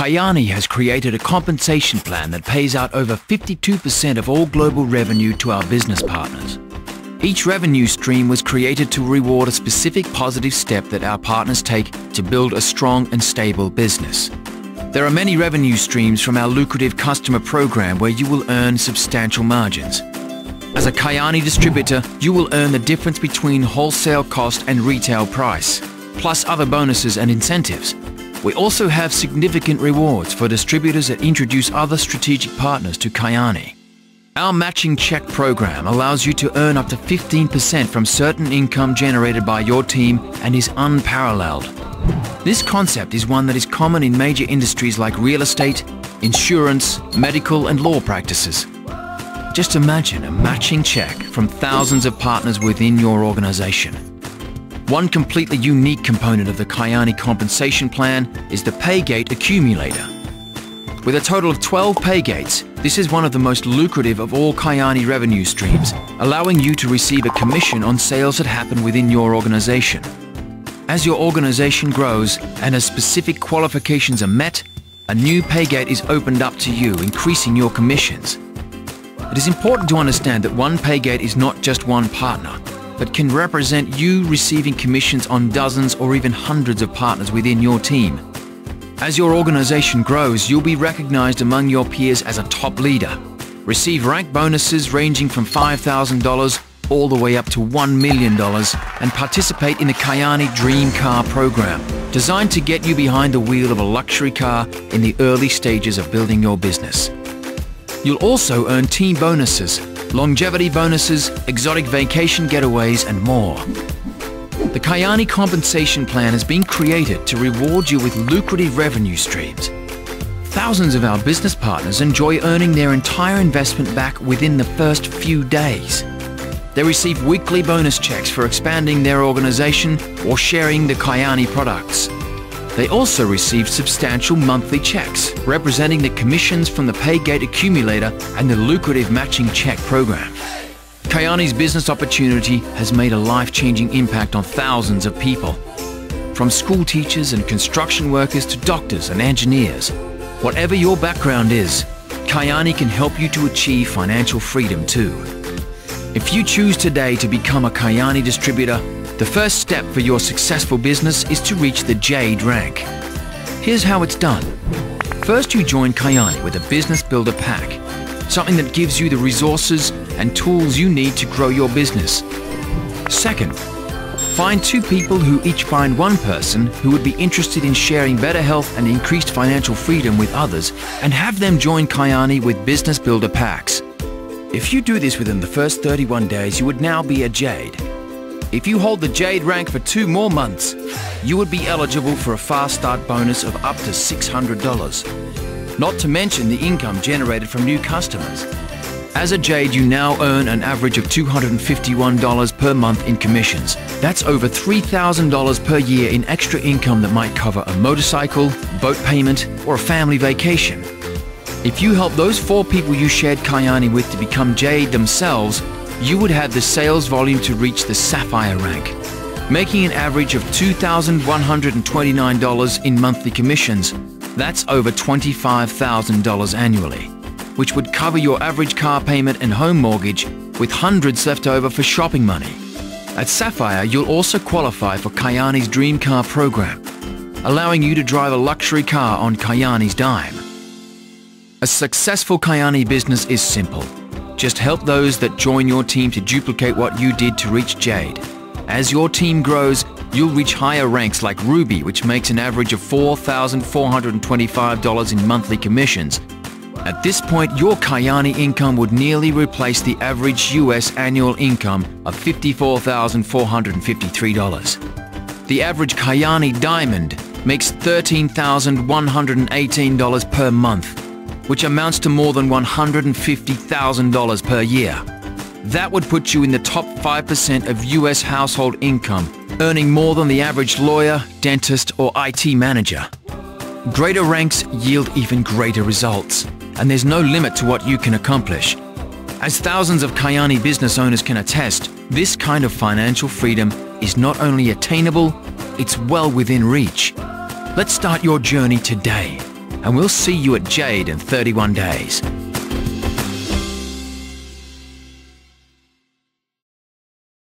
Kyani has created a compensation plan that pays out over 52% of all global revenue to our business partners. Each revenue stream was created to reward a specific positive step that our partners take to build a strong and stable business. There are many revenue streams from our lucrative customer program where you will earn substantial margins. As a Kyani distributor, you will earn the difference between wholesale cost and retail price, plus other bonuses and incentives. We also have significant rewards for distributors that introduce other strategic partners to Kyani. Our matching check program allows you to earn up to 15% from certain income generated by your team and is unparalleled. This concept is one that is common in major industries like real estate, insurance, medical and law practices. Just imagine a matching check from thousands of partners within your organization. One completely unique component of the Kyani compensation plan is the Paygate Accumulator. With a total of 12 paygates, this is one of the most lucrative of all Kyani revenue streams, allowing you to receive a commission on sales that happen within your organization. As your organization grows and as specific qualifications are met, a new paygate is opened up to you, increasing your commissions. It is important to understand that one paygate is not just one partner, but can represent you receiving commissions on dozens or even hundreds of partners within your team. As your organization grows, you'll be recognized among your peers as a top leader. Receive rank bonuses ranging from $5,000 all the way up to $1 million and participate in the Kyani Dream Car program, designed to get you behind the wheel of a luxury car in the early stages of building your business. You'll also earn team bonuses, longevity bonuses, exotic vacation getaways, and more. The Kyani compensation plan has been created to reward you with lucrative revenue streams. Thousands of our business partners enjoy earning their entire investment back within the first few days. They receive weekly bonus checks for expanding their organization or sharing the Kyani products. They also receive substantial monthly checks, representing the commissions from the Paygate accumulator and the lucrative matching check program. Kyani's business opportunity has made a life-changing impact on thousands of people. From school teachers and construction workers to doctors and engineers. Whatever your background is, Kyani can help you to achieve financial freedom too. If you choose today to become a Kyani distributor, the first step for your successful business is to reach the Jade rank. Here's how it's done. First, you join Kyani with a Business Builder Pack, something that gives you the resources and tools you need to grow your business. Second, find two people who each find one person who would be interested in sharing better health and increased financial freedom with others and have them join Kyani with Business Builder Packs. If you do this within the first 31 days, you would now be a Jade. If you hold the Jade rank for two more months, you would be eligible for a fast start bonus of up to $600. Not to mention the income generated from new customers. As a Jade, you now earn an average of $251 per month in commissions. That's over $3,000 per year in extra income that might cover a motorcycle, boat payment, or a family vacation. If you help those four people you shared Kyani with to become Jade themselves, you would have the sales volume to reach the Sapphire rank, making an average of $2,129 in monthly commissions. That's over $25,000 annually, which would cover your average car payment and home mortgage with hundreds left over for shopping money. At Sapphire, you'll also qualify for Kyani's Dream Car program, allowing you to drive a luxury car on Kyani's dime. A successful Kyani business is simple. Just help those that join your team to duplicate what you did to reach Jade. As your team grows, you'll reach higher ranks like Ruby, which makes an average of $4,425 in monthly commissions. At this point, your Kyani income would nearly replace the average US annual income of $54,453. The average Kyani Diamond makes $13,118 per month which amounts to more than $150,000 per year. That would put you in the top 5% of US household income, earning more than the average lawyer, dentist, or IT manager. Greater ranks yield even greater results, and there's no limit to what you can accomplish. As thousands of Kyani business owners can attest, this kind of financial freedom is not only attainable, it's well within reach. Let's start your journey today. And we'll see you at Jade in 31 days.